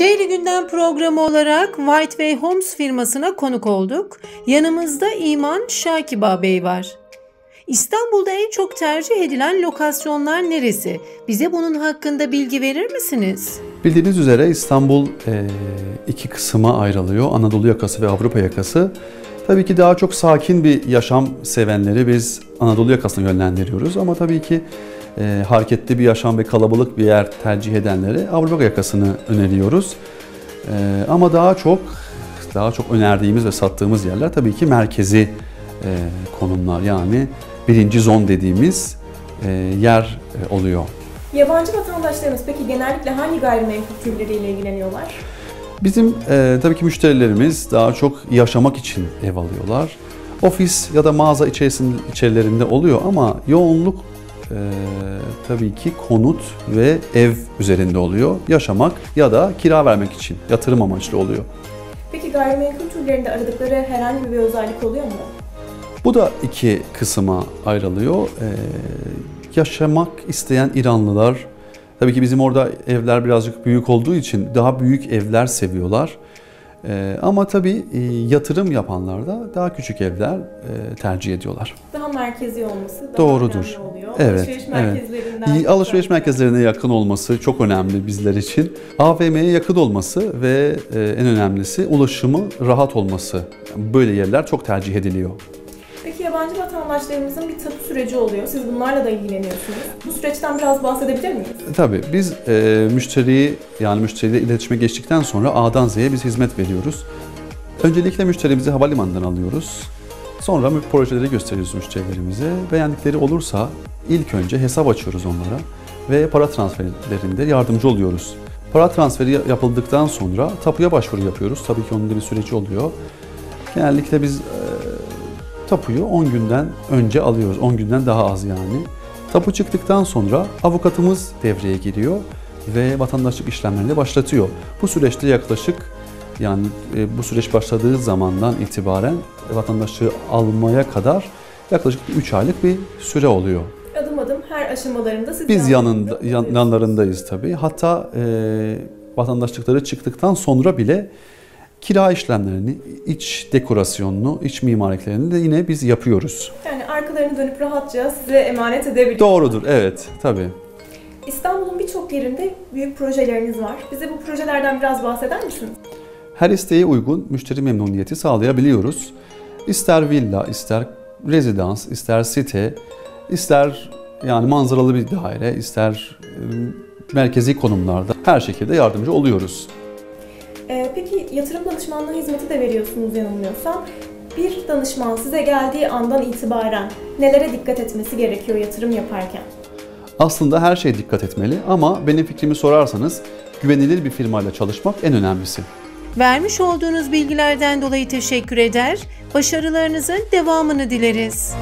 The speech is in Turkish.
Şehri Gündem programı olarak Whiteway Homes firmasına konuk olduk. Yanımızda İman Şakiba Bey var. İstanbul'da en çok tercih edilen lokasyonlar neresi? Bize bunun hakkında bilgi verir misiniz? Bildiğiniz üzere İstanbul e, iki kısma ayrılıyor. Anadolu yakası ve Avrupa yakası. Tabii ki daha çok sakin bir yaşam sevenleri biz Anadolu yakasına yönlendiriyoruz. Ama tabii ki e, hareketli bir yaşam ve kalabalık bir yer tercih edenlere Avrupa yakasını öneriyoruz. E, ama daha çok daha çok önerdiğimiz ve sattığımız yerler tabii ki merkezi e, konumlar yani birinci zon dediğimiz e, yer e, oluyor. Yabancı vatandaşlarımız peki genellikle hangi gayrimenkul türleriyle ilgileniyorlar? Bizim e, tabii ki müşterilerimiz daha çok yaşamak için ev alıyorlar. Ofis ya da mağaza içerisinde içerilerinde oluyor ama yoğunluk e, tabii ki konut ve ev üzerinde oluyor. Yaşamak ya da kira vermek için yatırım amaçlı oluyor. Peki gayrimenkul türlerinde aradıkları herhangi bir özellik oluyor mu? Bu da iki kısma ayrılıyor. Ee, yaşamak isteyen İranlılar, tabii ki bizim orada evler birazcık büyük olduğu için daha büyük evler seviyorlar. Ee, ama tabii e, yatırım yapanlar da daha küçük evler e, tercih ediyorlar. Daha merkezi olması daha Doğrudur. önemli oluyor. Evet, Alışveriş evet. merkezlerinden. İyi alışveriş merkezlerine yakın olması çok önemli bizler için. AVM'ye yakın olması ve e, en önemlisi ulaşımı rahat olması. Böyle yerler çok tercih ediliyor. Yabancı vatandaşlarımızın bir tapu süreci oluyor. Siz bunlarla da ilgileniyorsunuz. Bu süreçten biraz bahsedebilir miyiz? Tabii biz e, müşteriyi yani müşteriyle iletişime geçtikten sonra A'dan Z'ye biz hizmet veriyoruz. Öncelikle müşterimizi havalimanından alıyoruz. Sonra projeleri gösteriyoruz müşterilerimize. Beğendikleri olursa ilk önce hesap açıyoruz onlara ve para transferlerinde yardımcı oluyoruz. Para transferi ya- yapıldıktan sonra tapuya başvuru yapıyoruz. Tabii ki onun da bir süreci oluyor. Genellikle biz e, tapuyu 10 günden önce alıyoruz. 10 günden daha az yani. Tapu çıktıktan sonra avukatımız devreye giriyor ve vatandaşlık işlemlerini başlatıyor. Bu süreçte yaklaşık yani e, bu süreç başladığı zamandan itibaren vatandaşlığı almaya kadar yaklaşık 3 aylık bir süre oluyor. Adım adım her aşamalarında siz Biz yanında yan- yanlarındayız tabii. Hatta e, vatandaşlıkları çıktıktan sonra bile kira işlemlerini, iç dekorasyonunu, iç mimariklerini de yine biz yapıyoruz. Yani arkalarını dönüp rahatça size emanet edebiliyor. Doğrudur, evet tabii. İstanbul'un birçok yerinde büyük projeleriniz var. Bize bu projelerden biraz bahseder misiniz? Her isteğe uygun müşteri memnuniyeti sağlayabiliyoruz. İster villa, ister rezidans, ister site, ister yani manzaralı bir daire, ister e, merkezi konumlarda her şekilde yardımcı oluyoruz. Ee, peki yatırım danışmanlığı hizmeti de veriyorsunuz yanılmıyorsam. Bir danışman size geldiği andan itibaren nelere dikkat etmesi gerekiyor yatırım yaparken? Aslında her şeye dikkat etmeli ama benim fikrimi sorarsanız güvenilir bir firmayla çalışmak en önemlisi. Vermiş olduğunuz bilgilerden dolayı teşekkür eder, başarılarınızın devamını dileriz.